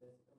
That's